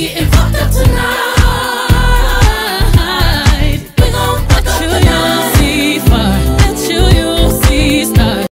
getting fucked up tonight.